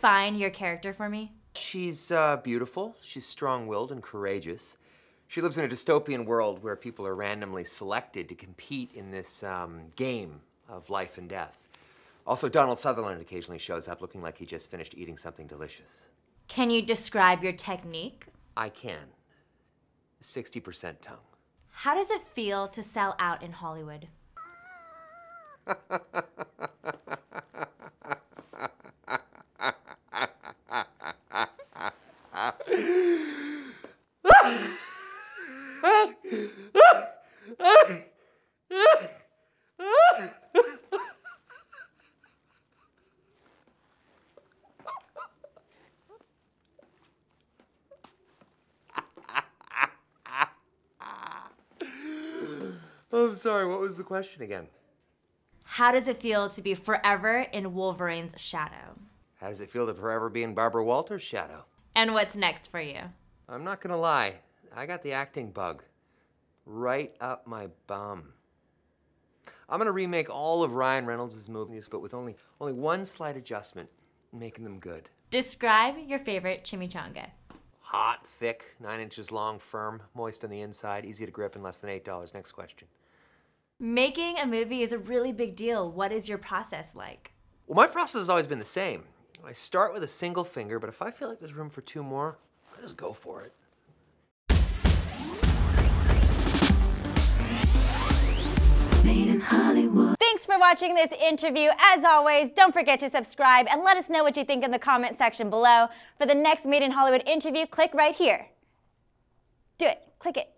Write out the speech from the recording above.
define your character for me? She's uh, beautiful, she's strong willed and courageous. She lives in a dystopian world where people are randomly selected to compete in this um, game of life and death. Also, Donald Sutherland occasionally shows up looking like he just finished eating something delicious. Can you describe your technique? I can. 60% tongue. How does it feel to sell out in Hollywood? Oh, I'm sorry, what was the question again? How does it feel to be forever in Wolverine's shadow? How does it feel to forever be in Barbara Walters' shadow? And what's next for you? I'm not gonna lie, I got the acting bug. Right up my bum. I'm gonna remake all of Ryan Reynolds' movies, but with only, only one slight adjustment, making them good. Describe your favorite chimichanga. Hot, thick, nine inches long, firm, moist on the inside, easy to grip, and less than $8. Next question. Making a movie is a really big deal. What is your process like? Well, my process has always been the same. I start with a single finger, but if I feel like there's room for two more, I just go for it. Thanks for watching this interview. As always, don't forget to subscribe and let us know what you think in the comment section below. For the next Made in Hollywood interview, click right here. Do it. Click it.